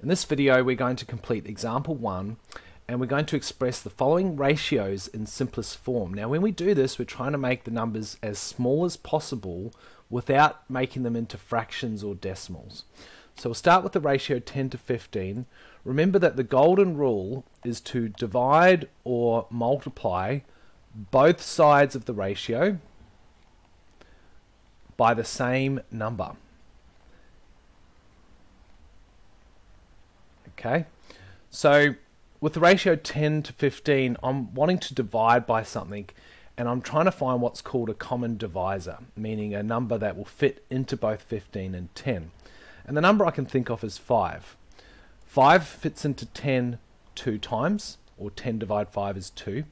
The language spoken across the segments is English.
In this video we're going to complete example 1 and we're going to express the following ratios in simplest form. Now when we do this we're trying to make the numbers as small as possible without making them into fractions or decimals. So we'll start with the ratio 10 to 15. Remember that the golden rule is to divide or multiply both sides of the ratio by the same number. Okay, so with the ratio 10 to 15, I'm wanting to divide by something and I'm trying to find what's called a common divisor, meaning a number that will fit into both 15 and 10. And the number I can think of is 5. 5 fits into 10 two times, or 10 divided 5 is 2,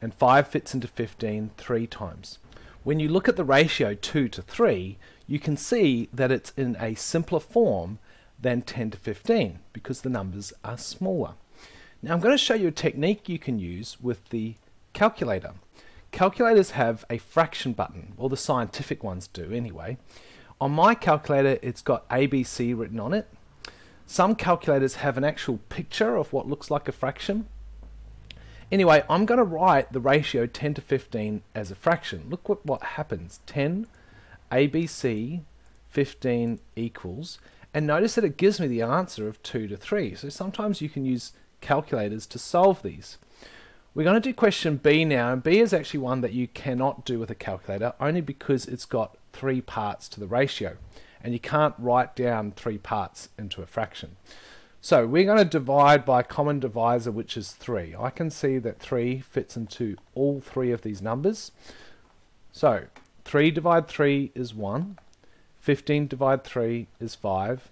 and 5 fits into 15 three times. When you look at the ratio 2 to 3, you can see that it's in a simpler form than 10 to 15 because the numbers are smaller. Now I'm going to show you a technique you can use with the calculator. Calculators have a fraction button, or the scientific ones do anyway. On my calculator it's got ABC written on it. Some calculators have an actual picture of what looks like a fraction. Anyway, I'm going to write the ratio 10 to 15 as a fraction. Look what, what happens. 10 ABC 15 equals and notice that it gives me the answer of 2 to 3. So sometimes you can use calculators to solve these. We're going to do question B now, and B is actually one that you cannot do with a calculator, only because it's got three parts to the ratio, and you can't write down three parts into a fraction. So we're going to divide by a common divisor, which is 3. I can see that 3 fits into all three of these numbers. So 3 divided 3 is 1, 15 divided 3 is 5,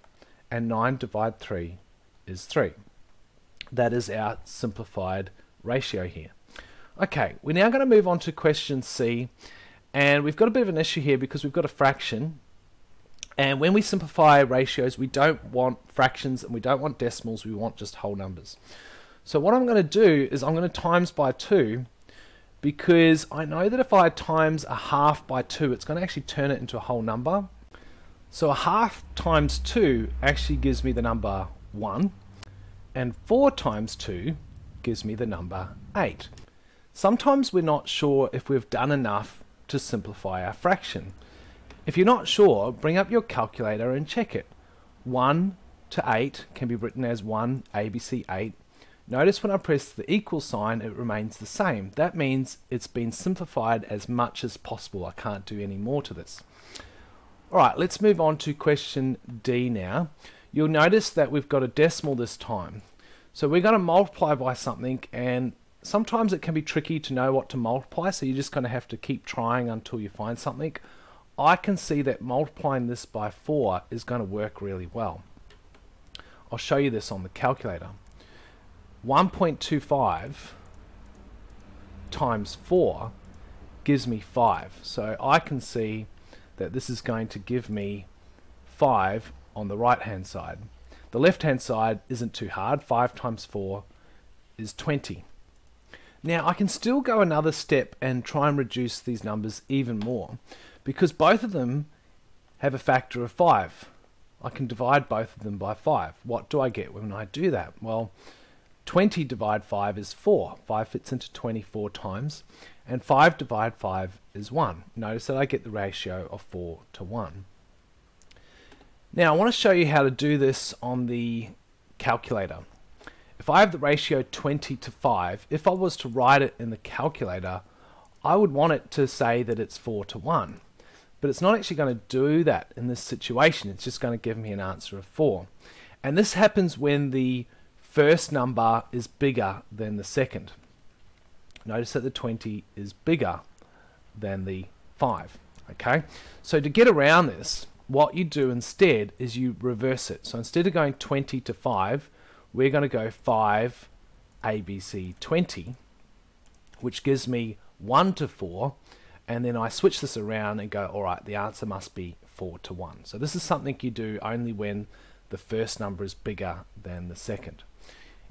and 9 divided 3 is 3. That is our simplified ratio here. Okay, we're now going to move on to question C, and we've got a bit of an issue here because we've got a fraction, and when we simplify ratios, we don't want fractions and we don't want decimals, we want just whole numbers. So what I'm going to do is I'm going to times by 2 because I know that if I times a half by 2, it's going to actually turn it into a whole number. So a half times 2 actually gives me the number 1, and 4 times 2 gives me the number 8. Sometimes we're not sure if we've done enough to simplify our fraction. If you're not sure, bring up your calculator and check it. 1 to 8 can be written as 1 ABC 8. Notice when I press the equal sign it remains the same. That means it's been simplified as much as possible. I can't do any more to this. Alright, let's move on to question D now. You'll notice that we've got a decimal this time. So we're going to multiply by something and sometimes it can be tricky to know what to multiply so you're just going to have to keep trying until you find something. I can see that multiplying this by 4 is going to work really well. I'll show you this on the calculator. 1.25 times 4 gives me 5. So I can see that this is going to give me 5 on the right hand side. The left hand side isn't too hard, 5 times 4 is 20. Now I can still go another step and try and reduce these numbers even more because both of them have a factor of 5. I can divide both of them by 5. What do I get when I do that? Well, 20 divided 5 is 4. 5 fits into 24 times and 5 divided 5 is 1. Notice that I get the ratio of 4 to 1. Now I want to show you how to do this on the calculator. If I have the ratio 20 to 5, if I was to write it in the calculator, I would want it to say that it's 4 to 1. But it's not actually going to do that in this situation. It's just going to give me an answer of 4. And this happens when the first number is bigger than the second. Notice that the 20 is bigger than the 5. Okay, so to get around this, what you do instead is you reverse it. So instead of going 20 to 5, we're going to go 5 ABC 20, which gives me 1 to 4, and then I switch this around and go, all right, the answer must be 4 to 1. So this is something you do only when the first number is bigger than the second.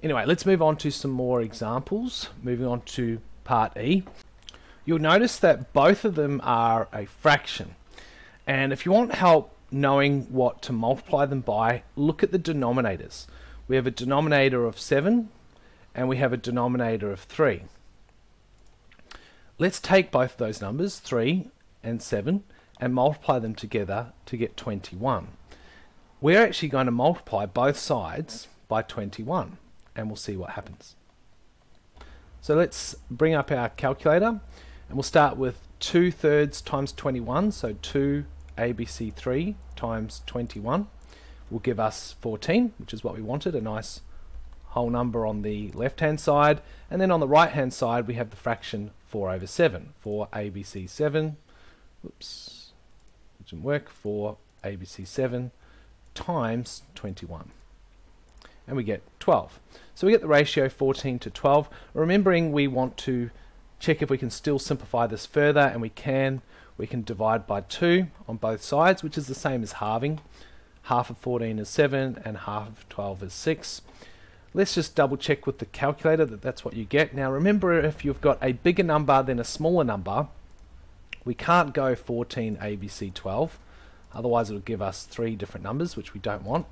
Anyway, let's move on to some more examples. Moving on to part E. You'll notice that both of them are a fraction. And if you want help knowing what to multiply them by, look at the denominators. we have a denominator of 7 and we have a denominator of 3. Let's take both those numbers, 3 and 7, and multiply them together to get 21. We're actually going to multiply both sides by 21 and we'll see what happens. So let's bring up our calculator and we'll start with 2 thirds times 21, so 2 ABC3 times 21 will give us 14, which is what we wanted, a nice whole number on the left hand side. And then on the right hand side, we have the fraction 4 over 7 for ABC7. Oops, didn't work. For ABC7 times 21. And we get 12. So we get the ratio 14 to 12. Remembering we want to check if we can still simplify this further, and we can. We can divide by 2 on both sides, which is the same as halving. Half of 14 is 7, and half of 12 is 6. Let's just double check with the calculator that that's what you get. Now remember, if you've got a bigger number than a smaller number, we can't go 14 ABC 12. Otherwise it'll give us three different numbers, which we don't want.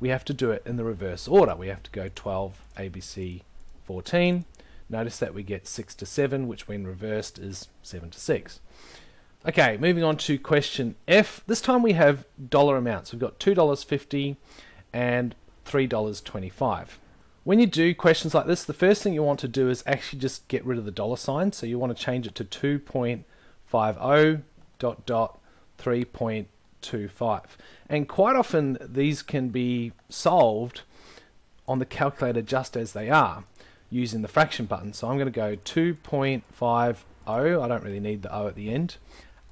We have to do it in the reverse order. We have to go 12 ABC 14. Notice that we get 6 to 7, which when reversed is 7 to 6. Okay, moving on to question F. This time we have dollar amounts. We've got $2.50 and $3.25. When you do questions like this, the first thing you want to do is actually just get rid of the dollar sign. So you want to change it to 2.50 dot dot 3.25. And quite often these can be solved on the calculator just as they are using the fraction button. So I'm going to go 2.50, I don't really need the O at the end,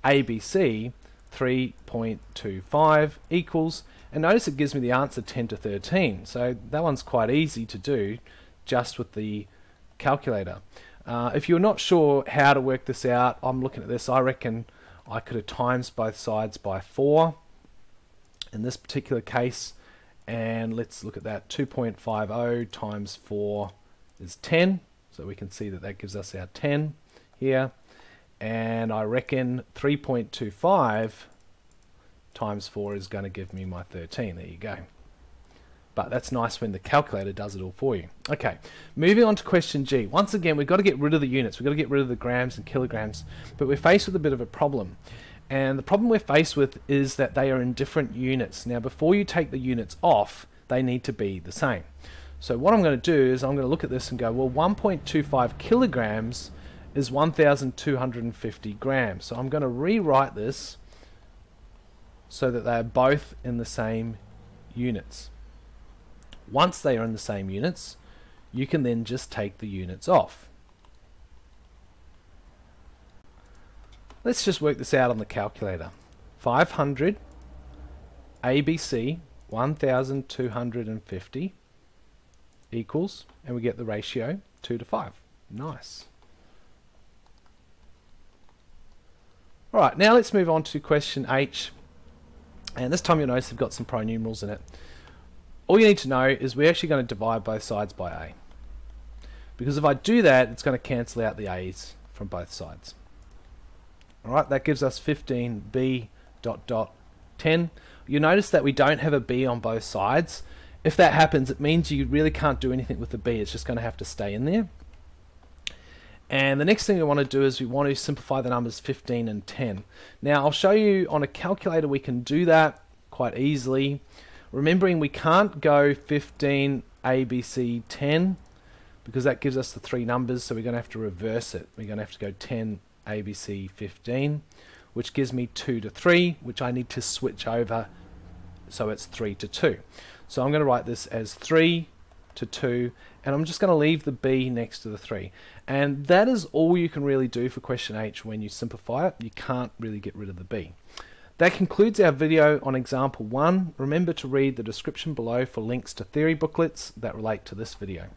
ABC 3.25 equals, and notice it gives me the answer 10 to 13. So that one's quite easy to do just with the calculator. Uh, if you're not sure how to work this out, I'm looking at this, I reckon I could have times both sides by 4 in this particular case. And let's look at that, 2.50 times 4 is 10. So we can see that that gives us our 10 here. And I reckon 3.25 times 4 is going to give me my 13. There you go. But that's nice when the calculator does it all for you. Okay, moving on to question G. Once again, we've got to get rid of the units. We've got to get rid of the grams and kilograms. But we're faced with a bit of a problem. And the problem we're faced with is that they are in different units. Now, before you take the units off, they need to be the same. So what I'm going to do is I'm going to look at this and go, well, 1.25 kilograms is 1,250 grams. So I'm going to rewrite this so that they are both in the same units. Once they are in the same units, you can then just take the units off. Let's just work this out on the calculator. 500 ABC 1250 equals, and we get the ratio 2 to 5. Nice. Alright, now let's move on to question H. And this time you'll notice they've got some pronumerals in it. All you need to know is we're actually going to divide both sides by A. Because if I do that, it's going to cancel out the A's from both sides. Alright, that gives us 15b dot dot 10. You notice that we don't have a b on both sides. If that happens, it means you really can't do anything with the b. It's just going to have to stay in there. And the next thing we want to do is we want to simplify the numbers 15 and 10. Now I'll show you on a calculator we can do that quite easily. Remembering we can't go 15 ABC 10 because that gives us the three numbers so we're going to have to reverse it. We're going to have to go 10 ABC 15 which gives me 2 to 3 which I need to switch over so it's 3 to 2. So I'm going to write this as 3 to 2 and I'm just going to leave the b next to the 3 and that is all you can really do for question H when you simplify it you can't really get rid of the b that concludes our video on example 1 remember to read the description below for links to theory booklets that relate to this video